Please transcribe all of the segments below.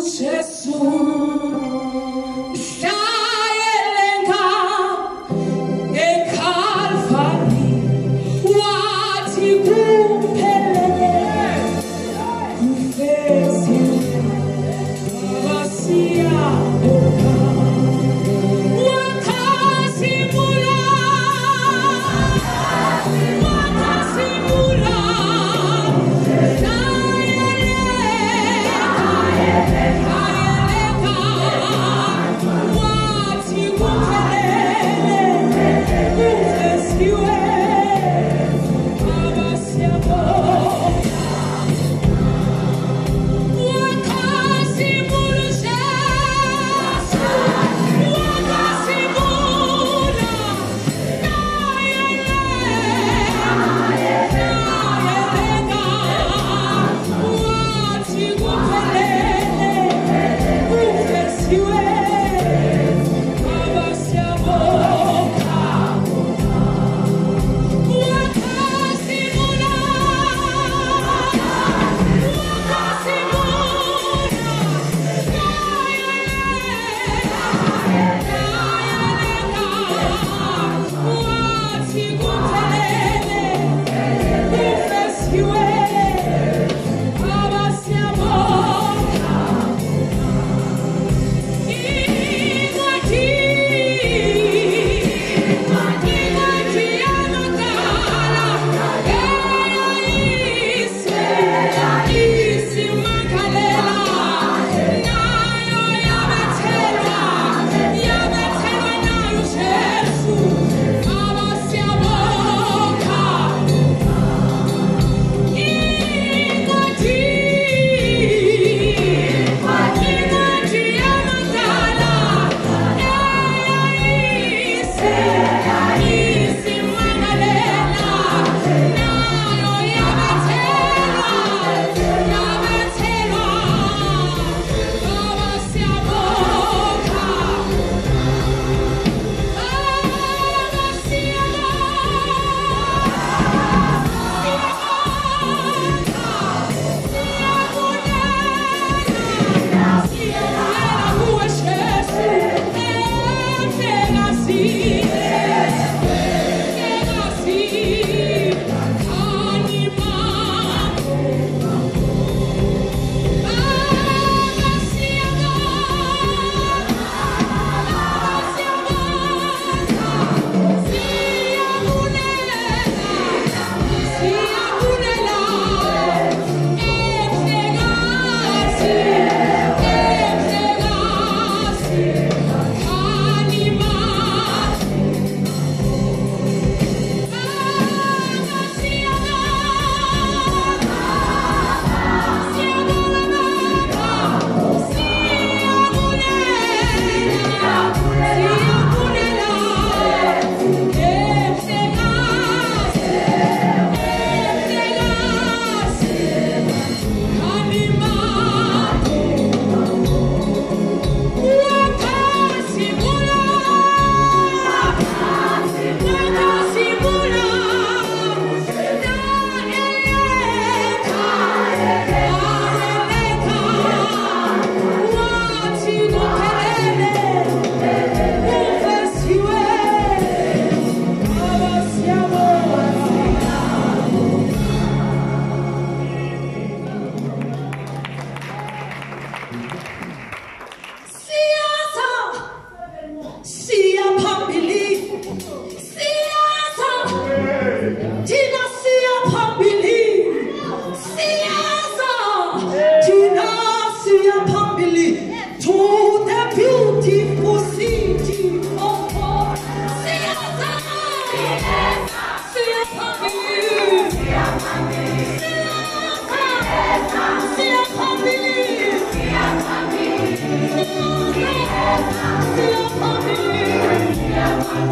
Jesus.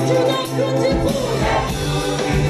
Tonight, good to